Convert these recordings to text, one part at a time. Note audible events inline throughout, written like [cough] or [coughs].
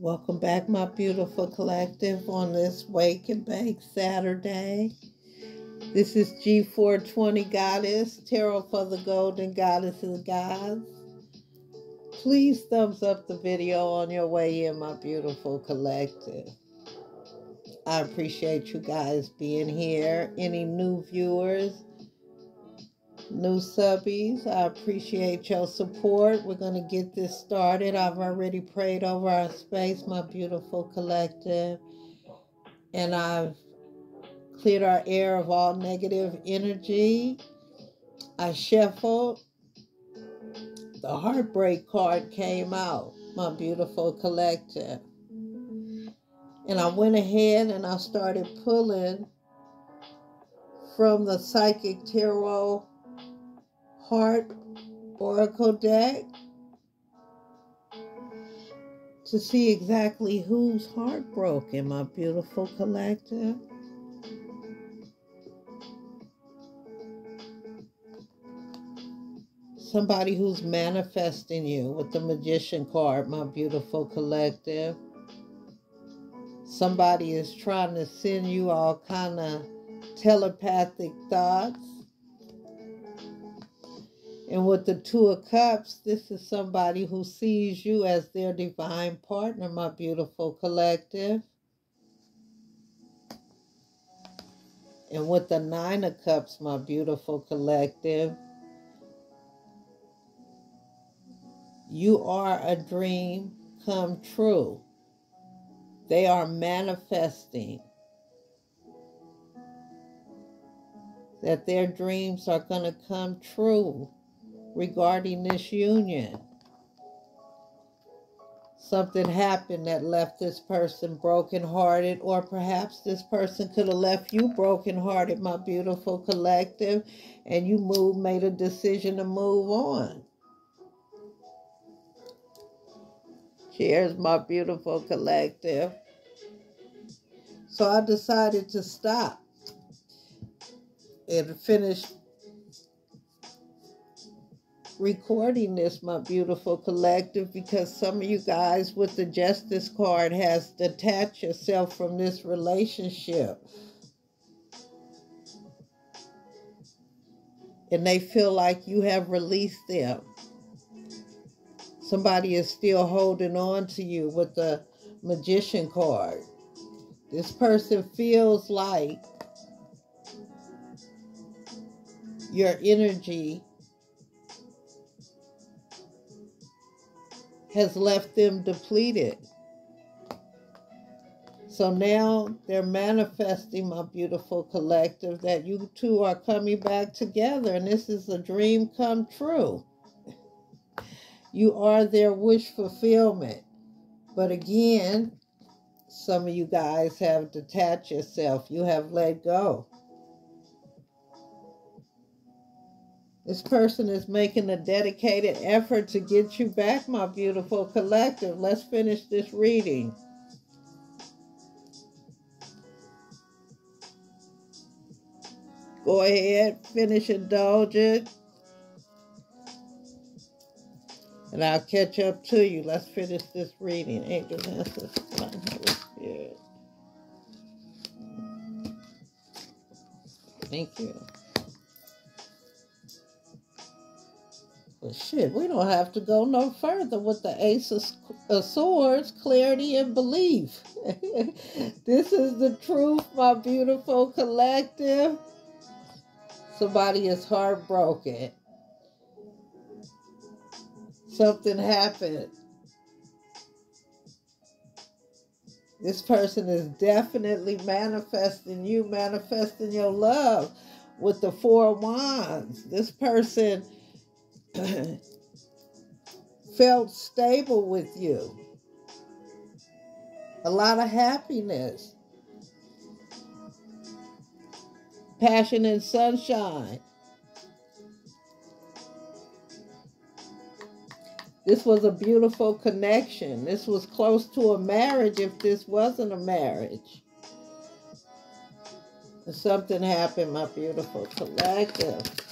Welcome back, my beautiful collective, on this Wake and Bake Saturday. This is G420 Goddess, Tarot for the Golden Goddesses Gods. Please thumbs up the video on your way in, my beautiful collective. I appreciate you guys being here. Any new viewers, new subbies. I appreciate your support. We're going to get this started. I've already prayed over our space, my beautiful collective. And I've cleared our air of all negative energy. I shuffled. The heartbreak card came out, my beautiful collective. And I went ahead and I started pulling from the Psychic Tarot Heart Oracle deck to see exactly who's heartbroken, my beautiful collective. Somebody who's manifesting you with the Magician card, my beautiful collective. Somebody is trying to send you all kind of telepathic thoughts and with the Two of Cups, this is somebody who sees you as their divine partner, my beautiful collective. And with the Nine of Cups, my beautiful collective, you are a dream come true. They are manifesting that their dreams are going to come true regarding this union. Something happened that left this person brokenhearted, or perhaps this person could have left you brokenhearted, my beautiful collective, and you moved, made a decision to move on. Cheers, my beautiful collective. So I decided to stop and finish recording this, my beautiful collective, because some of you guys with the Justice card has detached yourself from this relationship. And they feel like you have released them. Somebody is still holding on to you with the Magician card. This person feels like your energy has left them depleted. So now they're manifesting, my beautiful collective, that you two are coming back together, and this is a dream come true. You are their wish fulfillment. But again, some of you guys have detached yourself, you have let go. This person is making a dedicated effort to get you back, my beautiful collective. Let's finish this reading. Go ahead, finish indulging. And I'll catch up to you. Let's finish this reading. Angel Holy Spirit. Thank you. But shit, we don't have to go no further with the Ace of Swords, clarity and belief. [laughs] this is the truth, my beautiful collective. Somebody is heartbroken. Something happened. This person is definitely manifesting you, manifesting your love with the Four Wands. This person [coughs] felt stable with you. A lot of happiness. Passion and sunshine. This was a beautiful connection. This was close to a marriage if this wasn't a marriage. Something happened, my beautiful collective.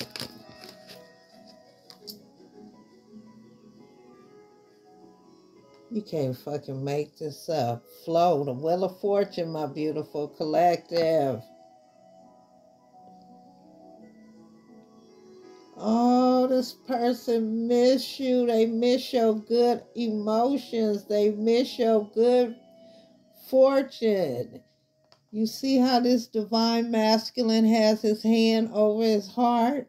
You can't fucking make this up. Flow, the Wheel of Fortune, my beautiful collective. Oh, this person miss you. They miss your good emotions. They miss your good fortune. You see how this divine masculine has his hand over his heart?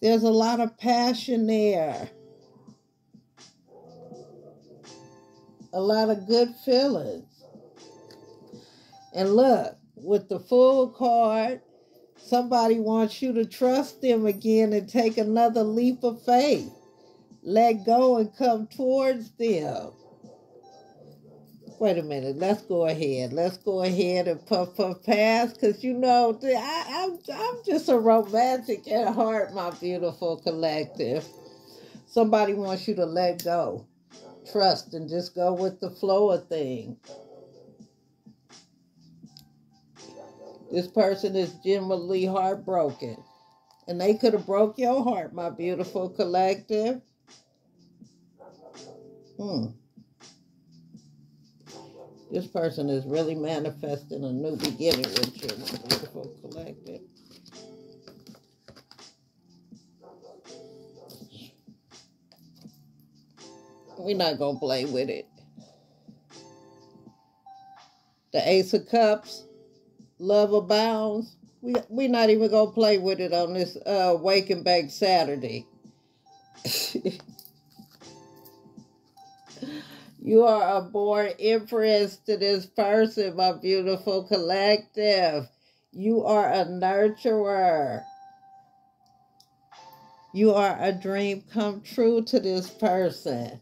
There's a lot of passion there. A lot of good feelings. And look, with the Fool card, somebody wants you to trust them again and take another leap of faith. Let go and come towards them. Wait a minute. Let's go ahead. Let's go ahead and puff puff pass, because you know I, I'm I'm just a romantic at heart, my beautiful collective. Somebody wants you to let go, trust, and just go with the flow of things. This person is genuinely heartbroken. And they could have broke your heart, my beautiful collective. Hmm. This person is really manifesting a new beginning with you, my beautiful collective. We're not going to play with it. The Ace of Cups, Love Abounds. We, we're not even going to play with it on this uh, Wake and Bake Saturday. [laughs] You are a born empress to this person, my beautiful collective. You are a nurturer. You are a dream come true to this person.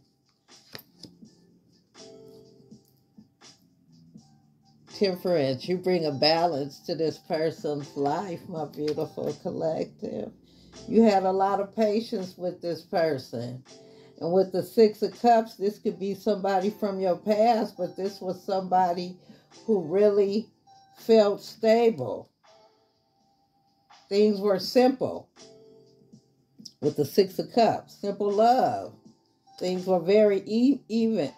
Temperance, you bring a balance to this person's life, my beautiful collective. You had a lot of patience with this person. And with the Six of Cups, this could be somebody from your past, but this was somebody who really felt stable. Things were simple. With the Six of Cups, simple love. Things were very e even.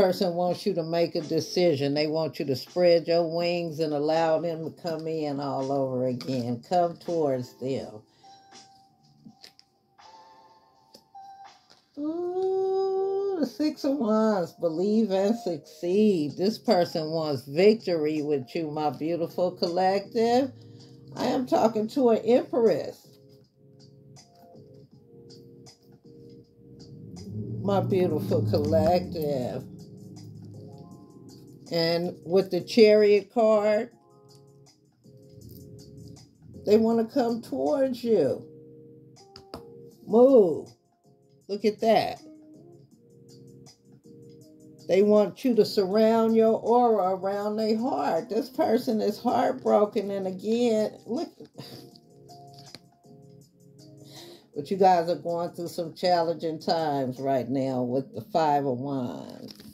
Person wants you to make a decision. They want you to spread your wings and allow them to come in all over again. Come towards them. Ooh, the Six of Wands, believe and succeed. This person wants victory with you, my beautiful collective. I am talking to an empress. My beautiful collective. And with the chariot card, they want to come towards you. Move. Look at that. They want you to surround your aura around their heart. This person is heartbroken. And again, look. But you guys are going through some challenging times right now with the Five of Wands.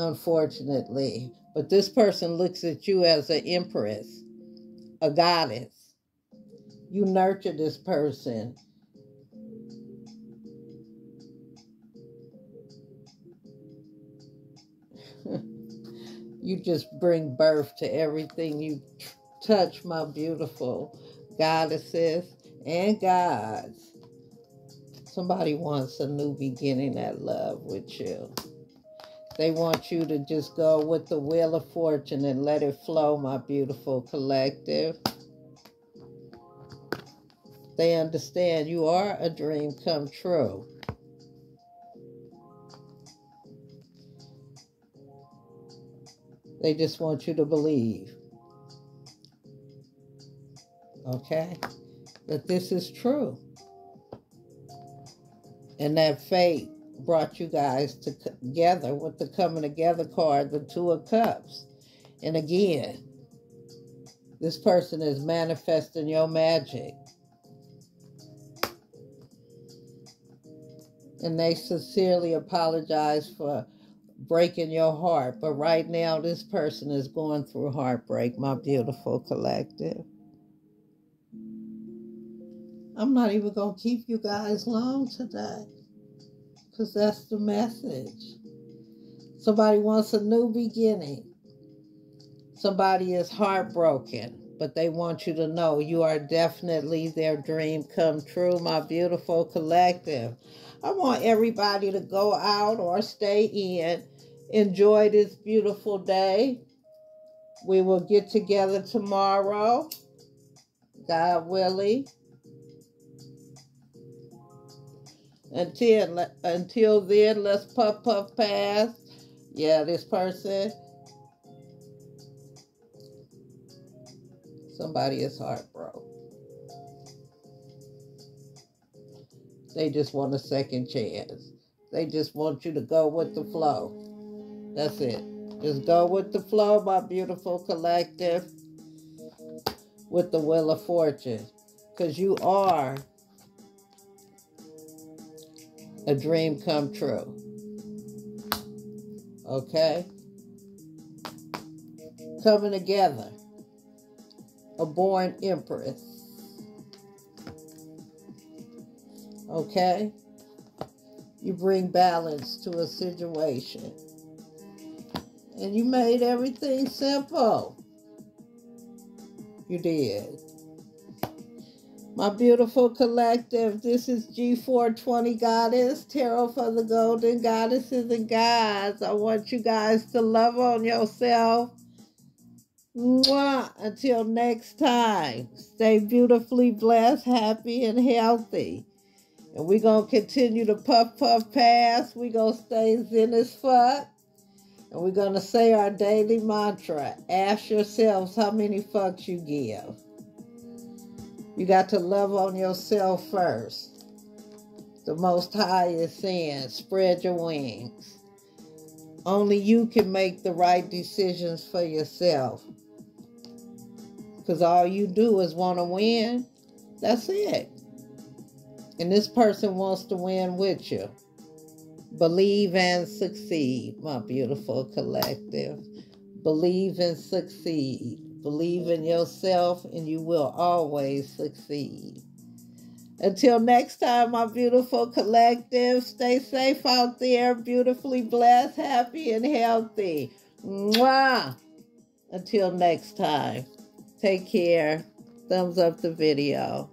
Unfortunately. But this person looks at you as an empress, a goddess you nurture this person. [laughs] you just bring birth to everything you touch, my beautiful goddesses and gods. Somebody wants a new beginning at love with you. They want you to just go with the wheel of fortune and let it flow, my beautiful collective. They understand you are a dream come true. They just want you to believe. Okay? That this is true. And that fate brought you guys together with the coming together card, the Two of Cups. And again, this person is manifesting your magic. and they sincerely apologize for breaking your heart. But right now, this person is going through heartbreak, my beautiful collective. I'm not even going to keep you guys long today that's the message. Somebody wants a new beginning. Somebody is heartbroken, but they want you to know you are definitely their dream come true, my beautiful collective. I want everybody to go out or stay in, enjoy this beautiful day. We will get together tomorrow, God willing. Until until then, let's puff puff pass. Yeah, this person. Somebody is heartbroken. They just want a second chance. They just want you to go with the flow. That's it. Just go with the flow, my beautiful collective, with the Wheel of Fortune. Because you are a dream come true. Okay? Coming together. A born empress. Okay? You bring balance to a situation. And you made everything simple. You did. My beautiful collective, this is G420 Goddess, Tarot for the Golden Goddesses and Gods. I want you guys to love on yourself. Mwah. Until next time, stay beautifully blessed, happy, and healthy. And we're going to continue to puff, puff, pass. We're going to stay zen as fuck. And we're going to say our daily mantra. Ask yourselves how many fucks you give. You got to love on yourself first. The Most High is saying, spread your wings. Only you can make the right decisions for yourself. Because all you do is want to win. That's it. And this person wants to win with you. Believe and succeed, my beautiful collective. Believe and succeed. Believe in yourself and you will always succeed. Until next time, my beautiful collective, stay safe out there, beautifully blessed, happy, and healthy. Mwah! Until next time, take care. Thumbs up the video.